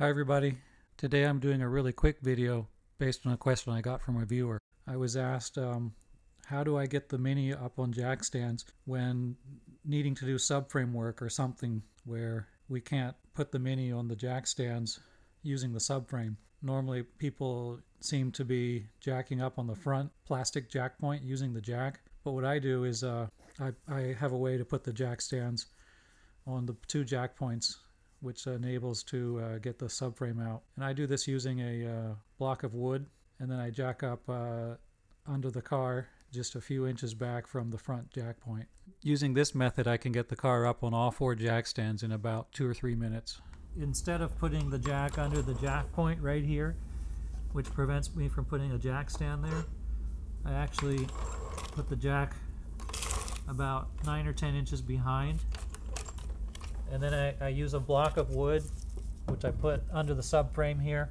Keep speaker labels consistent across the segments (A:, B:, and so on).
A: Hi everybody. Today I'm doing a really quick video based on a question I got from a viewer. I was asked um, how do I get the Mini up on jack stands when needing to do subframe work or something where we can't put the Mini on the jack stands using the subframe. Normally people seem to be jacking up on the front plastic jack point using the jack but what I do is uh, I, I have a way to put the jack stands on the two jack points which enables to uh, get the subframe out. And I do this using a uh, block of wood and then I jack up uh, under the car just a few inches back from the front jack point. Using this method I can get the car up on all four jack stands in about two or three minutes. Instead of putting the jack under the jack point right here, which prevents me from putting a jack stand there, I actually put the jack about 9 or 10 inches behind and then I, I use a block of wood which I put under the subframe here.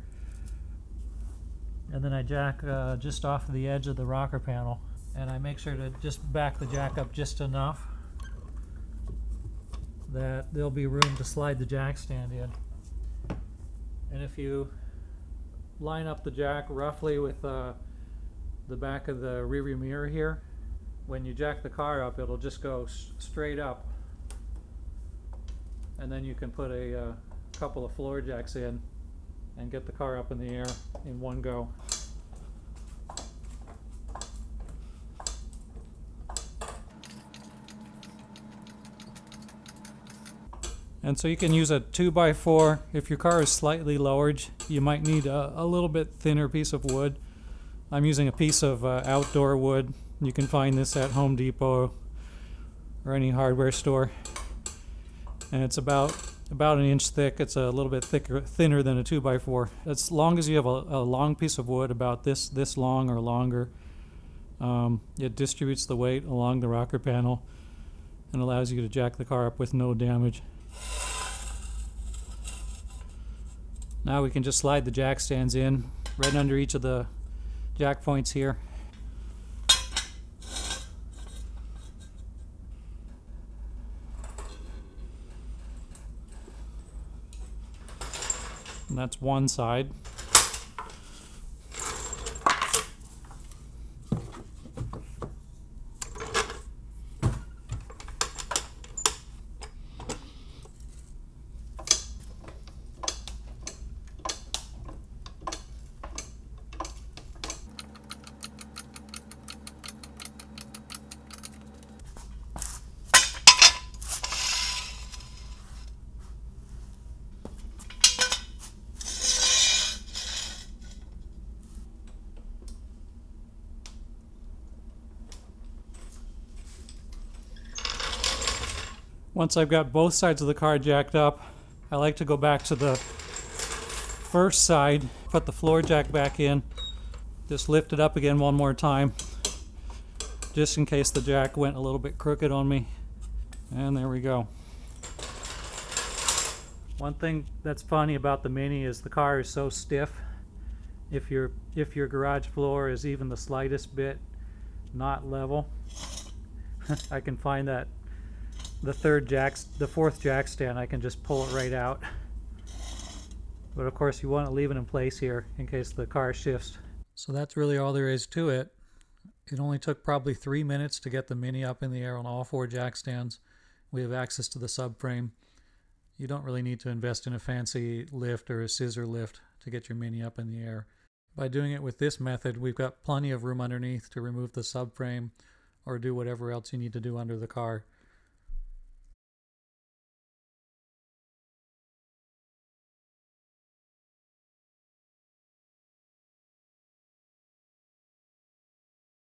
A: And then I jack uh, just off the edge of the rocker panel. And I make sure to just back the jack up just enough that there'll be room to slide the jack stand in. And if you line up the jack roughly with uh, the back of the rearview mirror here when you jack the car up it'll just go straight up and then you can put a uh, couple of floor jacks in and get the car up in the air in one go. And so you can use a 2x4. If your car is slightly lowered, you might need a, a little bit thinner piece of wood. I'm using a piece of uh, outdoor wood. You can find this at Home Depot or any hardware store and it's about about an inch thick. It's a little bit thicker, thinner than a two by four. As long as you have a, a long piece of wood, about this this long or longer, um, it distributes the weight along the rocker panel and allows you to jack the car up with no damage. Now we can just slide the jack stands in right under each of the jack points here. And that's one side. Once I've got both sides of the car jacked up, I like to go back to the first side, put the floor jack back in, just lift it up again one more time, just in case the jack went a little bit crooked on me. And there we go. One thing that's funny about the Mini is the car is so stiff. If your if your garage floor is even the slightest bit not level, I can find that the third jack, the fourth jack stand, I can just pull it right out. But of course you want to leave it in place here in case the car shifts. So that's really all there is to it. It only took probably three minutes to get the Mini up in the air on all four jack stands. We have access to the subframe. You don't really need to invest in a fancy lift or a scissor lift to get your Mini up in the air. By doing it with this method, we've got plenty of room underneath to remove the subframe or do whatever else you need to do under the car.